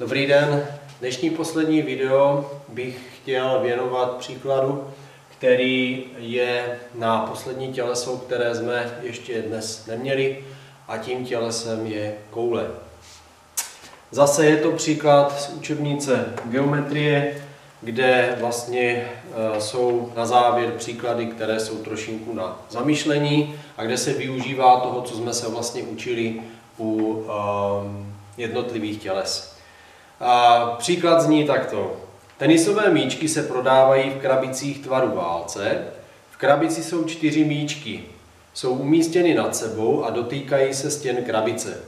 Dobrý den. Dnešní poslední video bych chtěl věnovat příkladu, který je na poslední těleso, které jsme ještě dnes neměli a tím tělesem je koule. Zase je to příklad z učebnice geometrie, kde vlastně e, jsou na závěr příklady, které jsou trošinku na zamýšlení a kde se využívá toho, co jsme se vlastně učili u um, jednotlivých těles. A příklad zní takto. Tenisové míčky se prodávají v krabicích tvaru válce. V krabici jsou čtyři míčky. Jsou umístěny nad sebou a dotýkají se stěn krabice.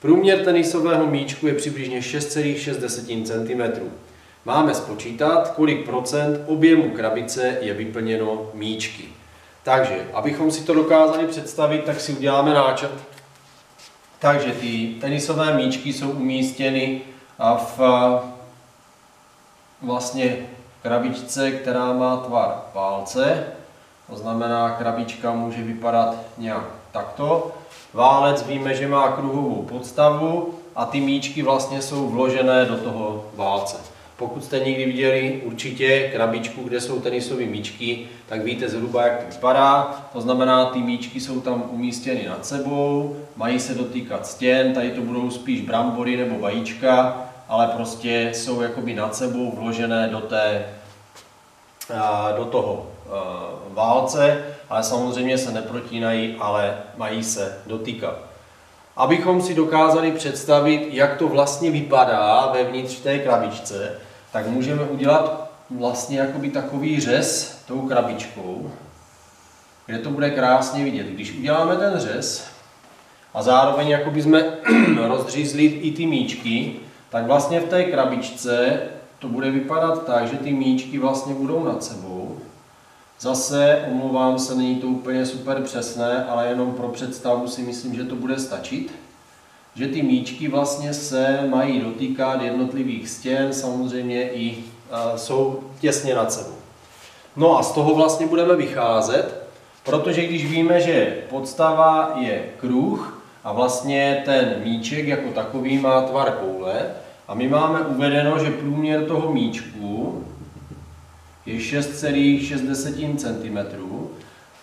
Průměr tenisového míčku je přibližně 6,6 cm. Máme spočítat, kolik procent objemu krabice je vyplněno míčky. Takže, abychom si to dokázali představit, tak si uděláme náčrt. Takže ty tenisové míčky jsou umístěny v vlastně krabičce, která má tvar válce. To znamená, krabička může vypadat nějak takto. Válec víme, že má kruhovou podstavu a ty míčky vlastně jsou vložené do toho válce. Pokud jste někdy viděli určitě krabičku, kde jsou tenisové míčky, tak víte zhruba, jak to vypadá. To znamená, ty míčky jsou tam umístěny nad sebou, mají se dotýkat stěn, tady to budou spíš brambory nebo vajíčka, ale prostě jsou jakoby nad sebou vložené do, té, do toho válce, ale samozřejmě se neprotínají, ale mají se dotýkat. Abychom si dokázali představit, jak to vlastně vypadá vevnitř té krabičce, tak můžeme udělat vlastně jakoby takový řez tou krabičkou, kde to bude krásně vidět. Když uděláme ten řez a zároveň jakoby jsme rozřízli i ty míčky, tak vlastně v té krabičce to bude vypadat tak, že ty míčky vlastně budou nad sebou. Zase, omlouvám se, není to úplně super přesné, ale jenom pro představu si myslím, že to bude stačit. Že ty míčky vlastně se mají dotýkat jednotlivých stěn, samozřejmě i a, jsou těsně nad sebou. No a z toho vlastně budeme vycházet, protože když víme, že podstava je kruh a vlastně ten míček jako takový má tvar koule, a my máme uvedeno, že průměr toho míčku je 6,6 cm.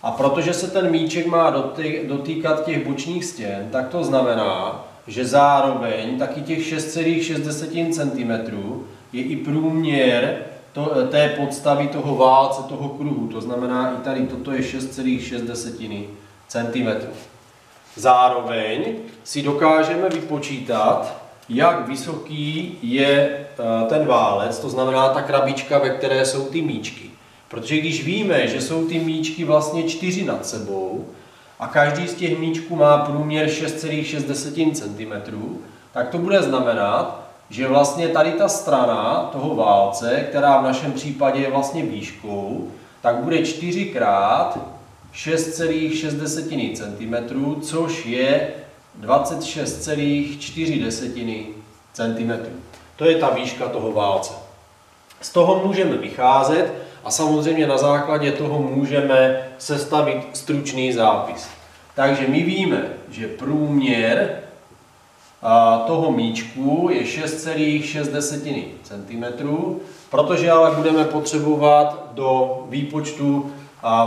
A protože se ten míček má dotýkat těch bočních stěn, tak to znamená, že zároveň taky těch 6,6 cm je i průměr to, té podstavy toho válce, toho kruhu. To znamená, i tady toto je 6,6 cm. Zároveň si dokážeme vypočítat, jak vysoký je eh, ten válec, to znamená ta krabička, ve které jsou ty míčky. Protože když víme, že jsou ty míčky vlastně čtyři nad sebou a každý z těch míčků má průměr 6,6 cm, tak to bude znamenat, že vlastně tady ta strana toho válce, která v našem případě je vlastně výškou, tak bude 4 krát 6,6 cm, což je 26,4 cm. To je ta výška toho válce. Z toho můžeme vycházet a samozřejmě na základě toho můžeme sestavit stručný zápis. Takže my víme, že průměr toho míčku je 6,6 cm, protože ale budeme potřebovat do výpočtu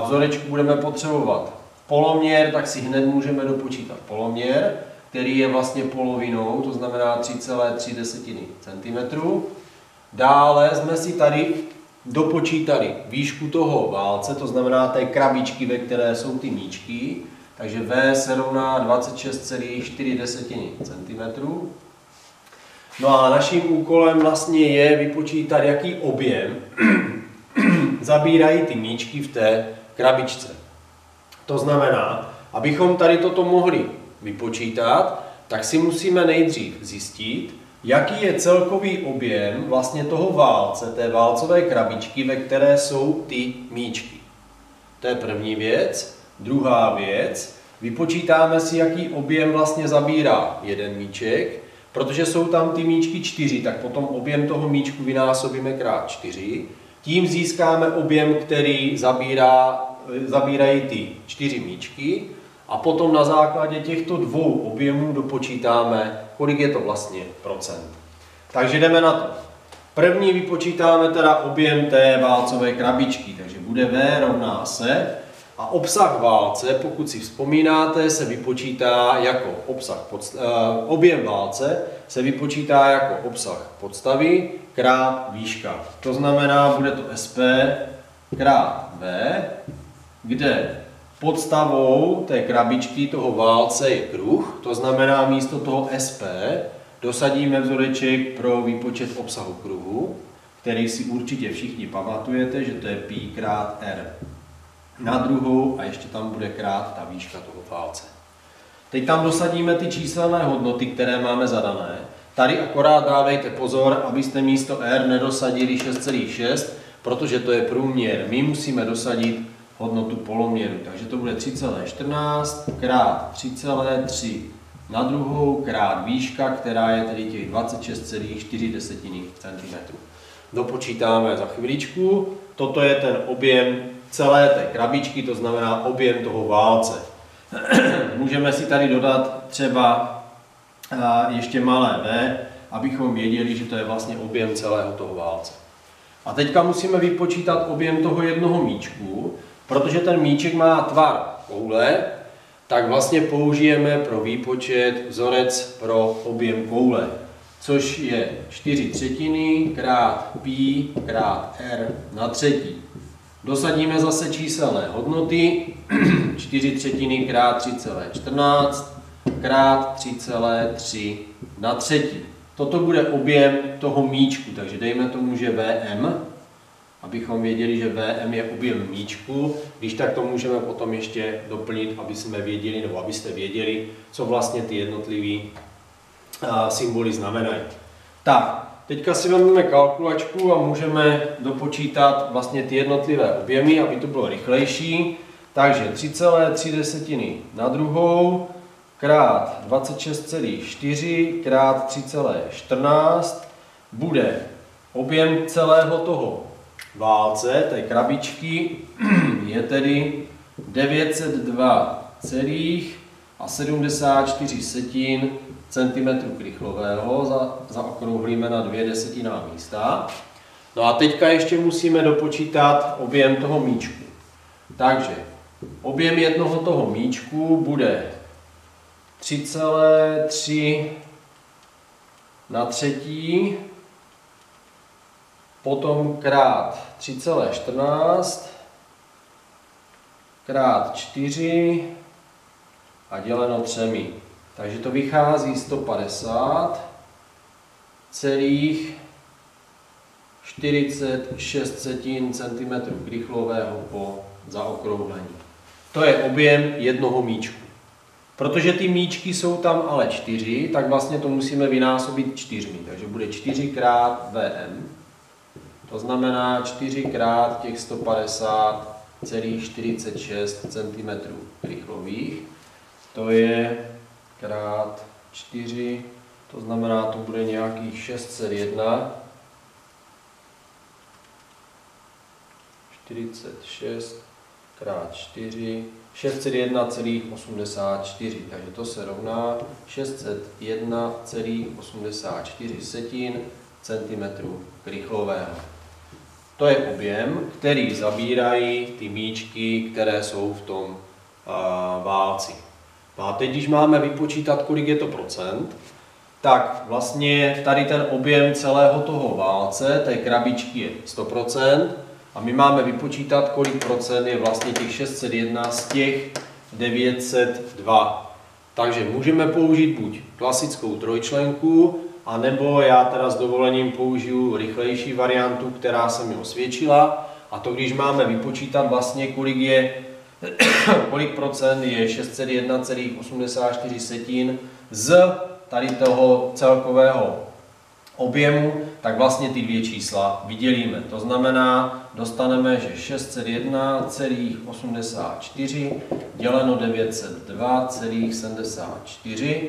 vzorečku budeme potřebovat poloměr, tak si hned můžeme dopočítat poloměr, který je vlastně polovinou, to znamená 3,3 cm. Dále jsme si tady dopočítali výšku toho válce, to znamená té krabičky, ve které jsou ty míčky, takže V se rovná 26,4 cm. No a naším úkolem vlastně je vypočítat, jaký objem zabírají ty míčky v té krabičce. To znamená, abychom tady toto mohli vypočítat, tak si musíme nejdřív zjistit, jaký je celkový objem vlastně toho válce, té válcové krabičky, ve které jsou ty míčky. To je první věc. Druhá věc, vypočítáme si, jaký objem vlastně zabírá jeden míček, protože jsou tam ty míčky čtyři, tak potom objem toho míčku vynásobíme krát čtyři. Tím získáme objem, který zabírá zabírají ty čtyři míčky a potom na základě těchto dvou objemů dopočítáme, kolik je to vlastně procent. Takže jdeme na to. První vypočítáme teda objem té válcové krabičky, takže bude V rovná se a obsah válce, pokud si vzpomínáte, se vypočítá jako obsah uh, objem válce se vypočítá jako obsah podstavy krát výška. To znamená, bude to SP krát V, kde podstavou té krabičky toho válce je kruh, to znamená místo toho SP dosadíme vzoreček pro výpočet obsahu kruhu, který si určitě všichni pamatujete, že to je pi krát r na druhou a ještě tam bude krát ta výška toho válce. Teď tam dosadíme ty číselné hodnoty, které máme zadané. Tady akorát dávejte pozor, abyste místo R nedosadili 6,6, protože to je průměr. My musíme dosadit hodnotu poloměru. Takže to bude 3,14 krát 3,3 na druhou krát výška, která je tedy těch 26,4 cm. Dopočítáme za chviličku. Toto je ten objem celé té krabičky, to znamená objem toho válce. Můžeme si tady dodat třeba ještě malé v, abychom věděli, že to je vlastně objem celého toho válce. A teďka musíme vypočítat objem toho jednoho míčku, protože ten míček má tvar koule, tak vlastně použijeme pro výpočet vzorec pro objem koule, což je 4 třetiny krát pi krát r na třetí. Dosadíme zase číselné hodnoty, 4 třetiny krát 3,14 krát 3,3 na třetí. Toto bude objem toho míčku, takže dejme tomu, že VM, abychom věděli, že VM je objem míčku. Když tak to můžeme potom ještě doplnit, aby jsme věděli, nebo abyste věděli, co vlastně ty jednotlivé symboly znamenají. Tak, teďka si vezmeme kalkulačku a můžeme dopočítat vlastně ty jednotlivé objemy, aby to bylo rychlejší. Takže 3,3 na druhou krát 26,4 krát 3,14 bude objem celého toho válce, té krabičky, je tedy 902,74 setin centimetru krychlového, za, zaokrouhlíme na dvě desetiná místa. No a teďka ještě musíme dopočítat objem toho míčku. Takže objem jednoho toho míčku bude 3,3 na třetí potom krát 3,14 krát 4 a děleno třemi. Takže to vychází 150 celých 46 cm krychlového po zaokrouhlení. To je objem jednoho míčku. Protože ty míčky jsou tam ale 4, tak vlastně to musíme vynásobit 4. Takže bude 4 krát Vm to znamená 4 krát těch 150,46 cm rychlových. To je krát 4, to znamená, to bude nějakých 601 46 krát 4, 601,84, takže to se rovná 601,84 setin centimetrů krychlového. To je objem, který zabírají ty míčky, které jsou v tom válci. No a teď, když máme vypočítat, kolik je to procent, tak vlastně tady ten objem celého toho válce, té krabičky je 100%, a my máme vypočítat, kolik procent je vlastně těch 601 z těch 902. Takže můžeme použít buď klasickou trojčlenku, a nebo já teda s dovolením použiju rychlejší variantu, která se mi osvědčila. A to, když máme vypočítat vlastně, kolik je kolik procent je 601,84 setin z tady toho celkového objemu, tak vlastně ty dvě čísla vydělíme. To znamená, dostaneme, že 601,84 děleno 902,74